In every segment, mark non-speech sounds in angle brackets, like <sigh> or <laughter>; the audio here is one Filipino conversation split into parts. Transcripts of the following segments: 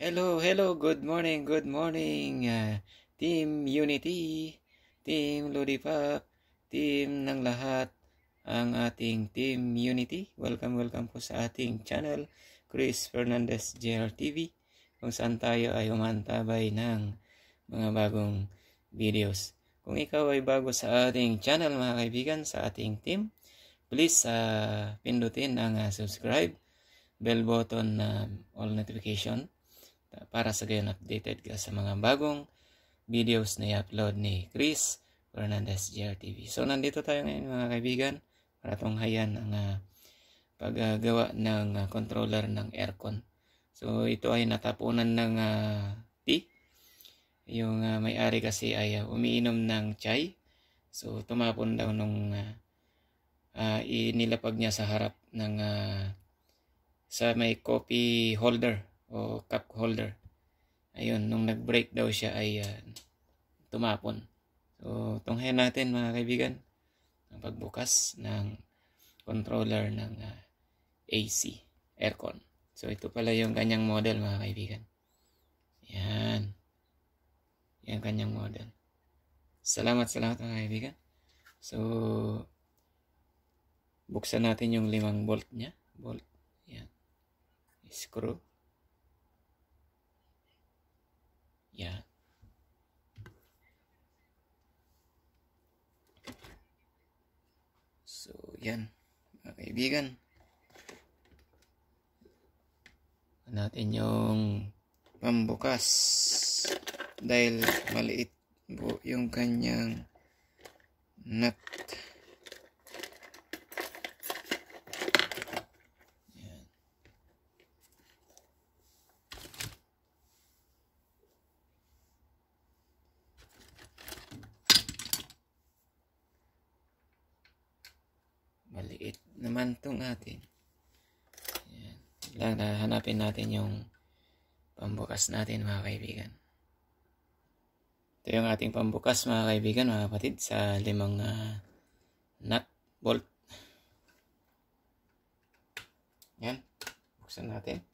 Hello, hello, good morning, good morning, uh, Team Unity, Team Lodipap, Team ng lahat, ang ating Team Unity. Welcome, welcome po sa ating channel, Chris Fernandez JR TV, kung saan tayo ay umantabay ng mga bagong videos. Kung ikaw ay bago sa ating channel mga kaibigan, sa ating team, please uh, pindutin ang uh, subscribe, bell button na uh, all notification para sa gayon updated ka sa mga bagong videos na i-upload ni Chris Fernandez GRTV. So nandito tayo ngayon mga kaibigan para tunghayan ang uh, paggagawa ng uh, controller ng aircon. So ito ay natapunan ng uh, tea. Yung uh, may-ari kasi ay uh, umiinom ng chai. So tumapon daw nung uh, uh, inilapag niya sa harap ng uh, sa may coffee holder o cup holder. Ayun, nung nag-break daw siya ay uh, tumapon. So, tunghayan natin mga kaibigan ang pagbukas ng controller ng uh, ah, AC, aircon. So, ito pala yung kanyang model mga kaibigan. Yan. Yan kanyang model. Salamat, salamat mga kaibigan. So, buksan natin yung limang bolt niya. Bolt. Yan. Screw. Yan. So, yan. Mga kaibigan. natin yung pambukas dahil maliit po yung kanyang nut. Maliit naman tong atin. Ayan. lang hanapin natin yung pambukas natin mga kaibigan. Ito yung ating pambukas mga kaibigan mga kapatid sa limang uh, nut bolt. Yan buksan natin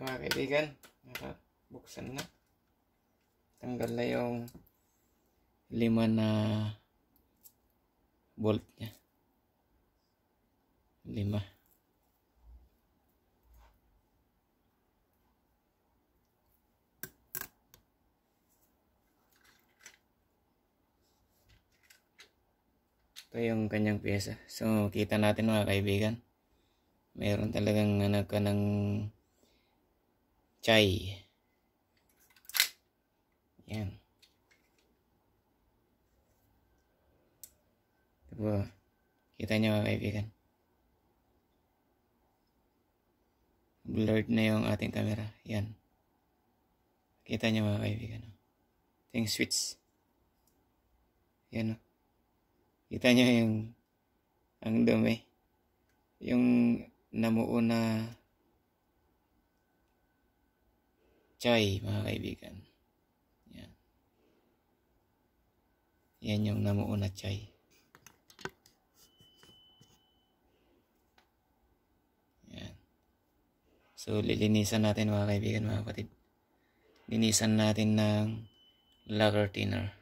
Ito mga kaibigan, buksan na. Tanggal na yung lima na bolt niya. Lima. Ito yung kanyang pyesa. So, kita natin mga kaibigan. Meron talagang anak ka ng chai. Yan. Diba? Kita niyo mga kaibigan. Blurred na yung ating camera. Yan. Kita niyo mga. Ito yung switch. Yan o. Kita niyo yung ang dumi. Yung namuo na Choy, mga kaibigan. Yan. Yan yung namuuna choy. Yan. So, lilinisan natin mga kaibigan, mga kapatid. Linisan natin ng lager thinner.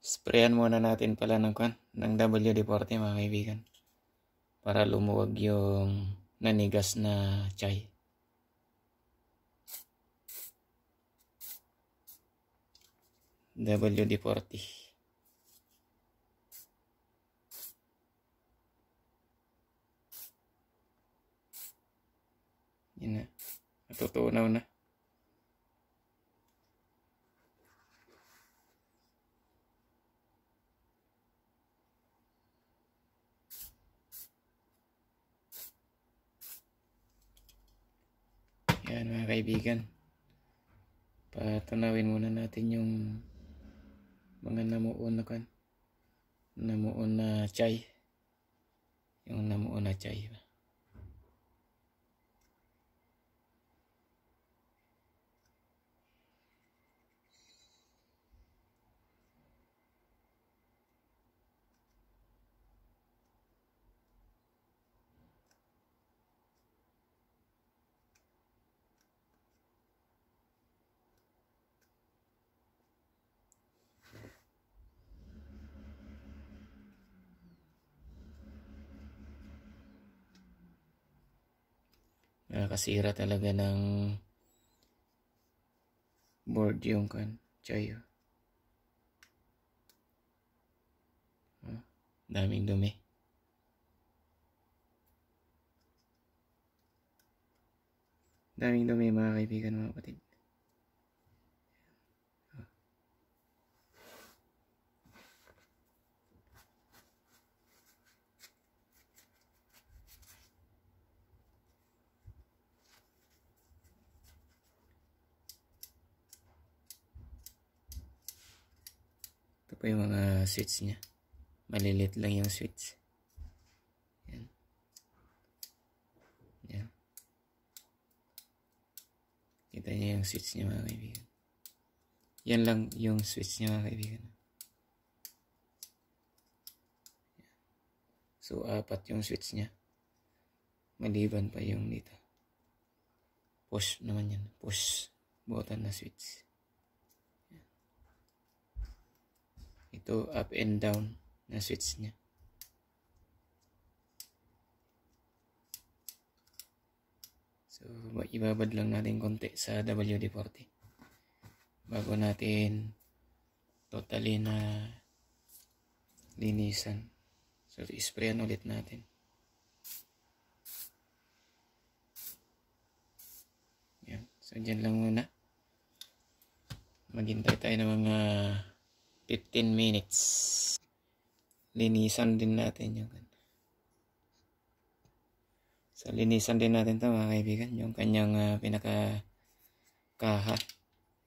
Sprayan muna natin pala ng ng WD-40 mga kaibigan. Para lumuwag yung nanigas na chai. WD-40. Yan na. Natutunaw na. Yan mga kaibigan. Patunawin muna natin yung mga namuon na kan. Namuon na chay. Yung namuon na chay. Nakakasira talaga ng board yung kan chayo oh, daming dumi. Daming dumi mga kaibigan mga kapatid po yung mga switch niya. Malilit lang yung switch. Yan. Yan. Kita niya yung switch niya mga kaibigan. Yan lang yung switch niya mga kaibigan. So, apat yung switch niya. Maliban pa yung dito. Push naman yan. Push button na switch. Ito up and down na switch niya. So, ibabad lang natin konti sa WD-40 bago natin totally na linisan. So, isprayan ulit natin. Yan. So, dyan lang muna. Maghintay tayo ng mga 15 minutes. Linisan din natin yung So, linisan din natin to mga kaibigan. Yung kanyang uh, pinaka kaha.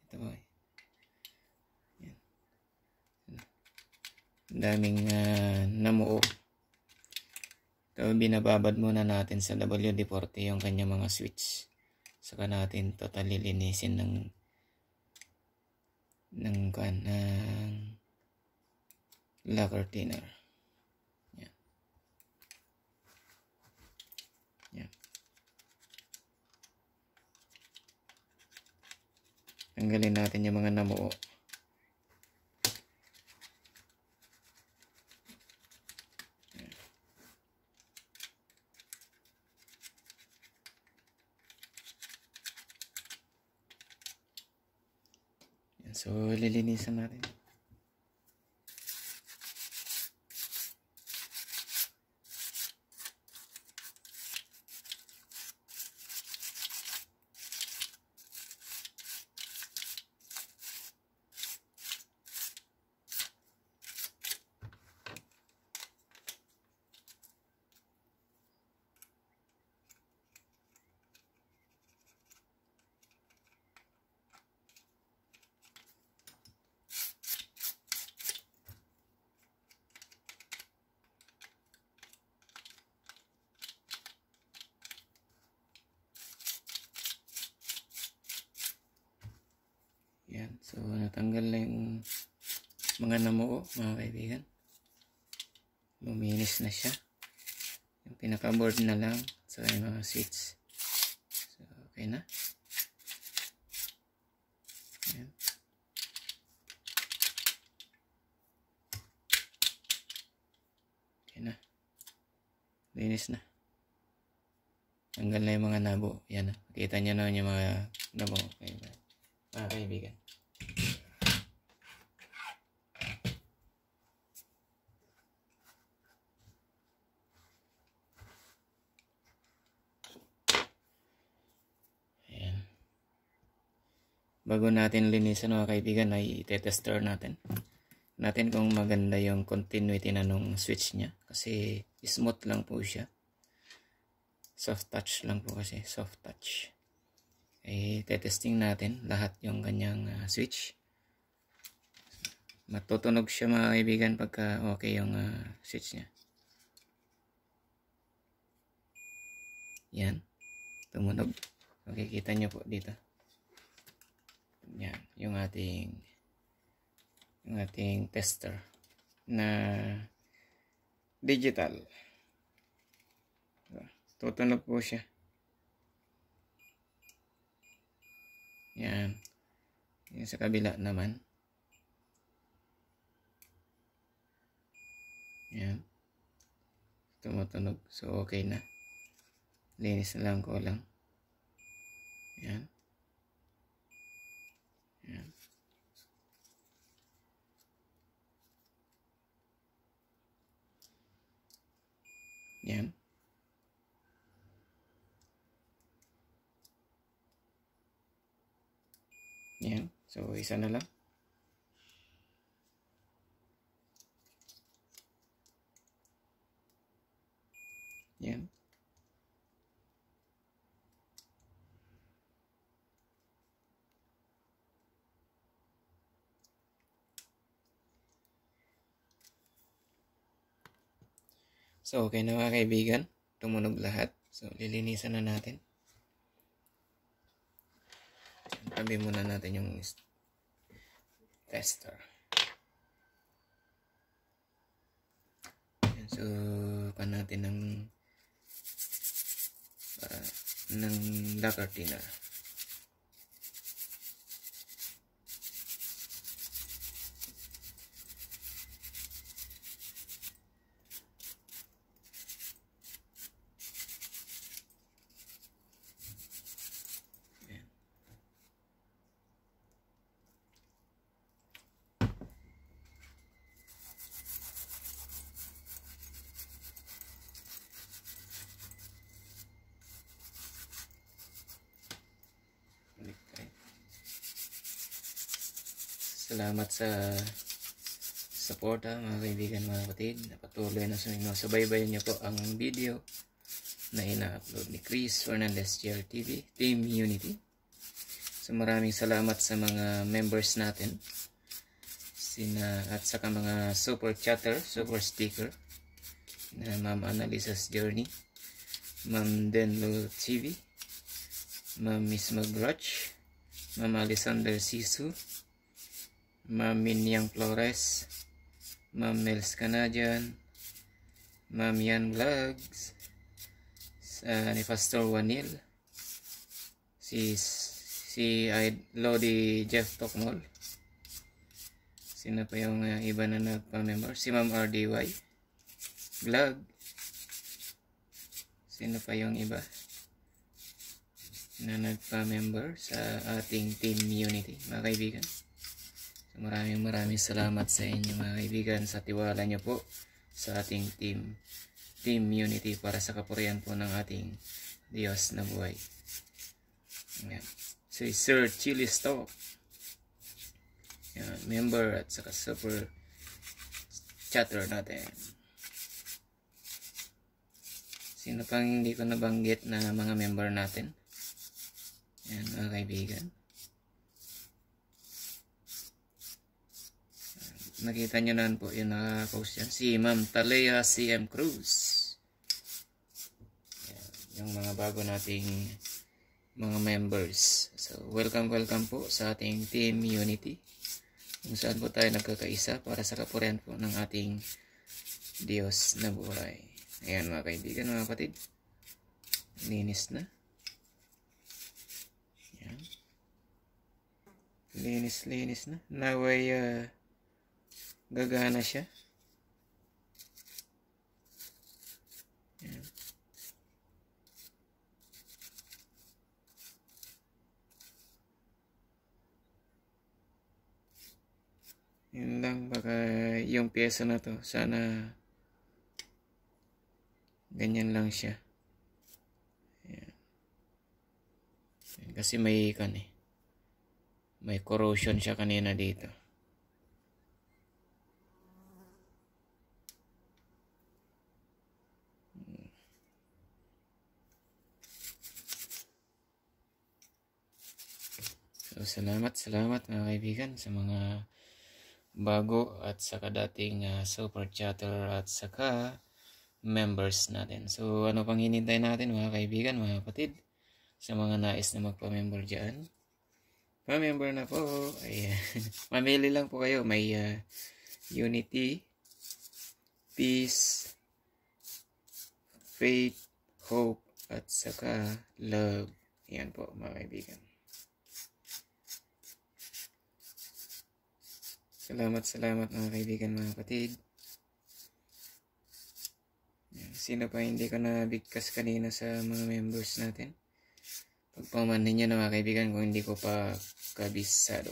Ito po. Yan. Daming uh, namuo. So, binababad muna natin sa WD-40 yung kanyang mga switch. Saka natin totally linisin ng ng kan ng lacquer thinner. Yan. Yan. Tanggalin natin yung mga namuo. So, lilinisan natin. Yan. So, natanggal na yung mga namuo, mga kaibigan. Luminis na siya. Yung pinaka-board na lang. So, yung mga seats. So, okay na. Yan. Okay na. Linis na. Tanggal na yung mga nabo. Yan na. Kita niyo na yung mga nabo. Okay, mga kaibigan. Bago natin linisan mga kaibigan ay itetester natin. Natin kung maganda yung continuity na nung switch niya. Kasi smooth lang po siya. Soft touch lang po kasi soft touch. Eh testing natin lahat yung kanyang uh, switch. Matutunog siya mga kaibigan pagka okay yung uh, switch niya. Yan. Tumunog. Okay kita nyo po dito yan yung ating yung ating tester na digital tutunog po siya Yan. Yan sa kabila naman. Yan. Tumutunog. So, okay na. Linis na lang ko lang. Yan. Yan. Yan. Yan. So, isa na lang. Yan. So, okay na mga kaibigan. Tumunog lahat. So, lilinisan na natin. Tabi muna natin yung tester. Yan, so, pa natin ng uh, ng lacquer thinner. Salamat sa suporta mga kaibigan mga kapatid. Na patuloy na subaybayan niyo po ang video na ina-upload ni Chris Fernandez GRTV Team Unity. So maraming salamat sa mga members natin. Sina at saka mga super chatter, super sticker na Ma'am Annalisa's Journey, Ma'am Denlo TV, Ma'am Miss Magrach, Ma'am Alexander Sisu, Ma'am Minyang Flores, Ma'am Nels Canadian, Ma'am Yan Vlogs, uh, ni Pastor Wanil, si si Lodi Jeff Tokmol, sino pa yung uh, iba na nagpa-member, si Ma'am RDY, Vlog, sino pa yung iba na nagpa-member sa ating team unity, mga kaibigan. So, maraming maraming salamat sa inyo mga kaibigan sa tiwala nyo po sa ating team team unity para sa kapurihan po ng ating Diyos na buhay. Ayan. Si Sir Chili Stock. Ayan, member at saka super chatter natin. Sino pang hindi ko nabanggit na mga member natin? Ayan mga kaibigan. Nakita nyo naman po yung naka-post yan. Si Ma'am Talea CM Cruz. Yan, yung mga bago nating mga members. So, welcome, welcome po sa ating Team Unity. Kung saan po tayo nagkakaisa para sa kapurihan po ng ating Diyos na buhay. Ayan mga kaibigan, mga kapatid. Linis na. Ayan. Linis, linis na. Now ay uh, gagana siya. Yan. Yun lang, baka yung pyesa na to, sana ganyan lang siya. Yan. Kasi may kan eh. May corrosion siya kanina dito. Salamat, salamat mga kaibigan sa mga bago at saka dating uh, super chatter at saka members natin. So ano pang hinintay natin mga kaibigan, mga kapatid, sa mga nais na magpa-member dyan. Pa-member na po. Ayan. <laughs> Mamili lang po kayo. May uh, unity, peace, faith, hope, at saka love. Yan po mga kaibigan. Salamat, salamat mga kaibigan, mga kapatid. Sino pa hindi ko nabigkas kanina sa mga members natin? Pagpamanin nyo na mga kaibigan kung hindi ko pa kabisado.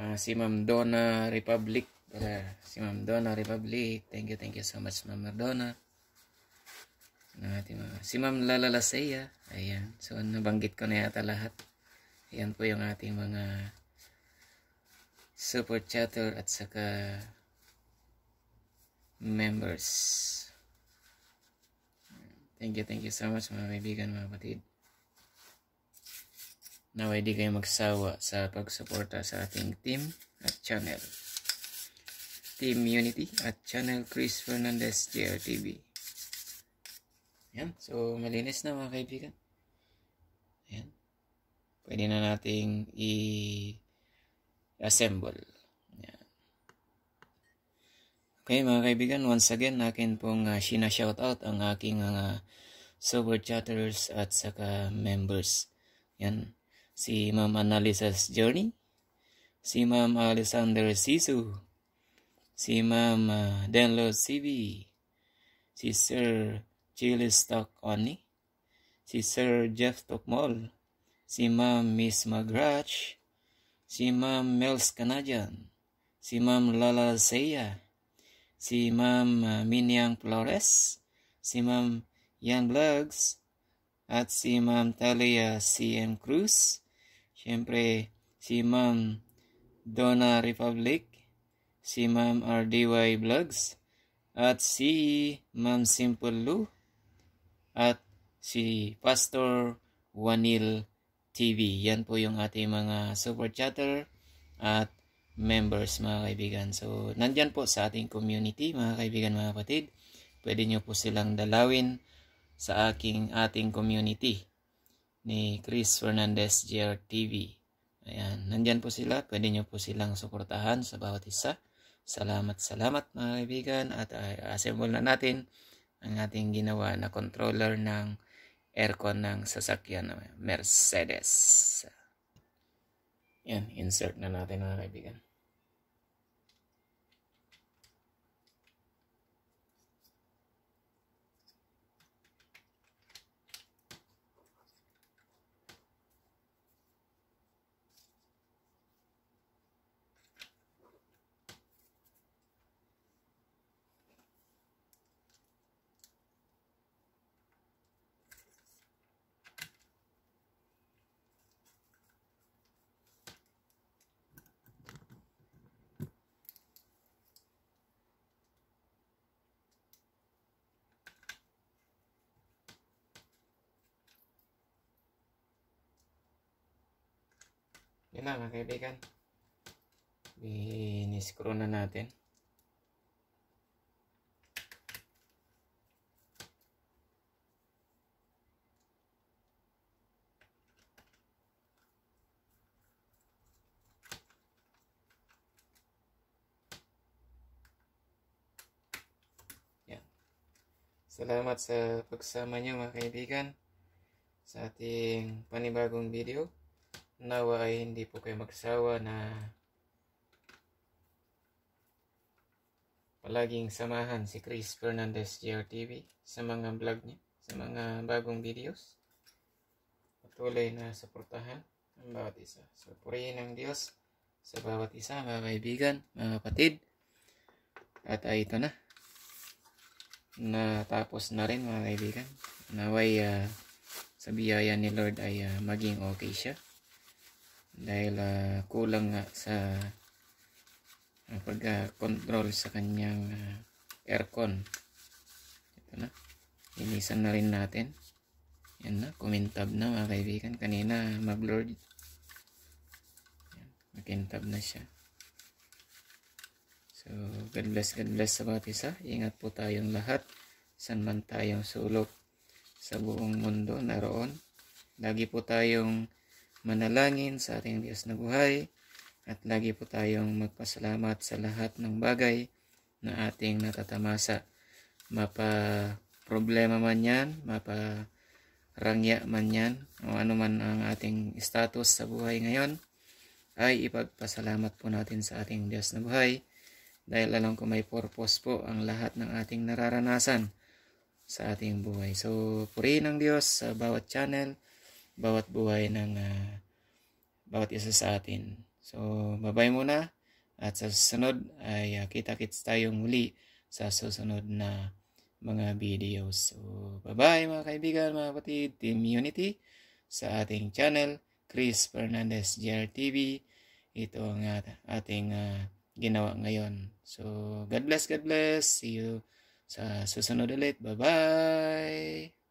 Ah, si Ma'am Donna Republic. Para si Ma'am Donna Republic. Thank you, thank you so much Ma'am Donna natin mga, si Ma'am Lala Lasea. Ayan. So, nabanggit ko na yata lahat. Ayan po yung ating mga super chatter at saka members. Thank you, thank you so much mga kaibigan, mga kapatid. Naway di kayo magsawa sa pagsuporta sa ating team at channel. Team Unity at channel Chris Fernandez JRTV. Yan. So, malinis na mga kaibigan. Yan. Pwede na nating i-assemble. Yan. Okay mga kaibigan, once again, akin pong uh, sina-shoutout ang aking mga uh, super chatters at saka members. Yan. Si Ma'am Analisa's Journey. Si Ma'am Alexander Sisu. Si Ma'am uh, Denlo CB. Si Sir Chili Stock Oni, si Sir Jeff Tokmol, si Ma'am Miss Magrach, si Ma'am Mels Canadian, si Ma'am Lala Seya, si Ma'am uh, Minyang Flores, si Ma'am Yan Vlogs, at si Ma'am Talia CM Cruz, Siyempre, si Ma'am Donna Republic, si Ma'am RDY Vlogs, at si Ma'am Simple Lou, at si Pastor Wanil TV. Yan po yung ating mga super chatter at members mga kaibigan. So, nandyan po sa ating community mga kaibigan mga kapatid. Pwede nyo po silang dalawin sa aking ating community ni Chris Fernandez GR TV. Ayan, nandyan po sila. Pwede nyo po silang suportahan sa bawat isa. Salamat, salamat mga kaibigan at uh, assemble na natin ang ating ginawa na controller ng aircon ng sasakyan ng Mercedes. Yan, insert na natin mga kaibigan. Yun lang mga kaibigan. Biniscrew na natin. Yan. Salamat sa pagsama niyo mga kaibigan sa ating panibagong video nawa ay hindi po kayo magsawa na palaging samahan si Chris Fernandez GRTV sa mga vlog niya, sa mga bagong videos. Patuloy na suportahan ang bawat isa. So, purihin ang Diyos sa bawat isa, mga kaibigan, mga kapatid. At ay ito na. Natapos na rin, mga kaibigan. Naway uh, sa biyaya ni Lord ay uh, maging okay siya dahil uh, kulang nga sa uh, pagka-control sa kanyang uh, aircon Ito na. Linisan na rin natin. Yan na. Kumintab na mga kaibigan. Kanina mag-lord. Makintab na siya. So, God bless, God bless sa bawat isa. Ingat po tayong lahat. San man tayong sulok sa buong mundo naroon. Lagi po tayong manalangin sa ating Diyos na buhay. At lagi po tayong magpasalamat sa lahat ng bagay na ating natatamasa. Mapa problema man yan, mapa rangya man yan, o ano man ang ating status sa buhay ngayon, ay ipagpasalamat po natin sa ating Diyos na buhay dahil alam ko may purpose po ang lahat ng ating nararanasan sa ating buhay. So, purihin ng Diyos sa bawat channel, bawat buhay ng uh, bawat isa sa atin. So, babay muna at sa susunod ay uh, kita-kits tayong muli sa susunod na mga videos. So, bye-bye mga kaibigan, mga kapatid, Team Unity sa ating channel, Chris Fernandez GRTV. Ito ang ating uh, ginawa ngayon. So, God bless, God bless. See you sa susunod ulit. Bye-bye!